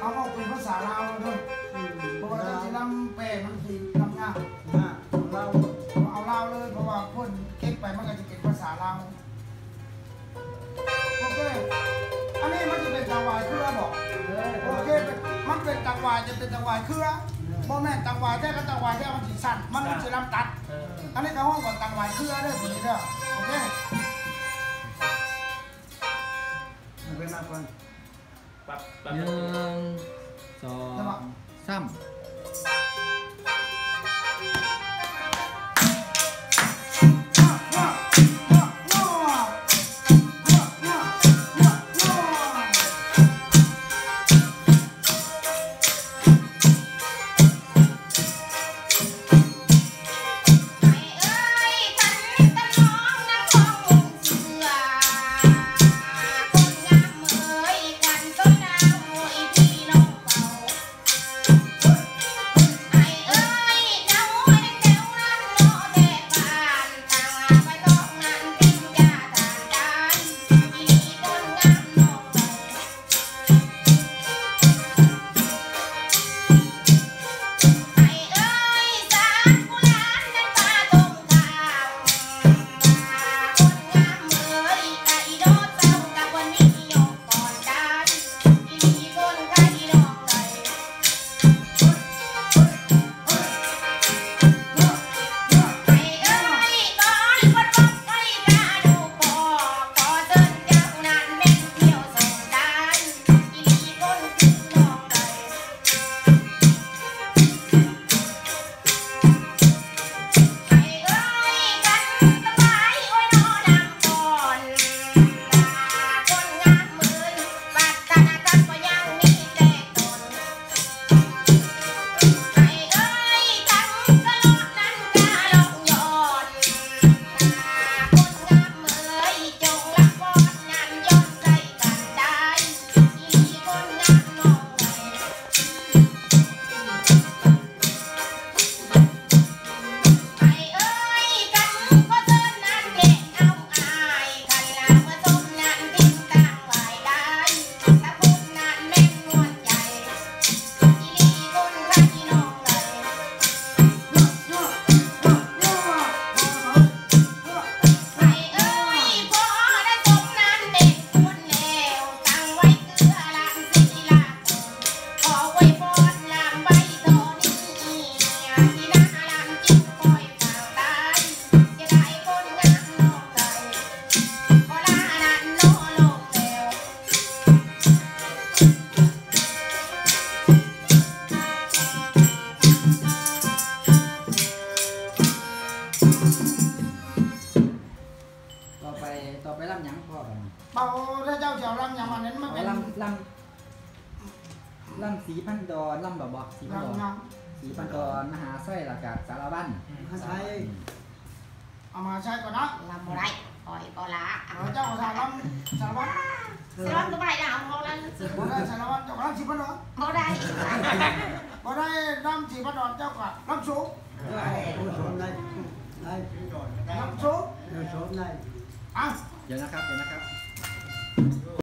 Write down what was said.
เอาออกเป็นภาษาลาวเด้อเพราะว่าเราลำแปลมันสีลำยานะเราเอาลาวเลยเพราะว่าคนเก็บไปมันก็จะเก็บภาษาลาวโอเคอันนี้มันจะเป็นตังหวะเครือบอกโอเคมันเป็นตังหวะจะเป็นตังหวะเครือโมแม่นจังหวะแท้ก็ตังหวะแท้มันสีสั้นมันมันสิลำตัด อันนี้ก็ห้องก่อนตังหวะเครือเด้อสีเด้อโอเค Buena, Juan. ป็นมาก่อนปรับปรับหนึ่งสองสาม นนั้นมันเอาเป็นลำลำลำสีพันดอนลำแบบบอกสีพันดอนรำงามสีพันดอนมหาสร้อยหลักกาสารบัญข้าใช้เอามาใช้ก่อนนะลำบ่ได้ปล่อยปลาเอาเจ้าสารวัตรสารวัตรเสือมันก็บ่ได้นะเอาแล้วบ่ได้สารวัตรเจ้าก็รำชีพนอนบ่ได้บ่ได้รำชีพนอนเจ้าก็รำสูงผู้ชมได้ได้รำสูงผู้ชมได้อะเดี๋ยวนะครับเดี๋ยวนะครับ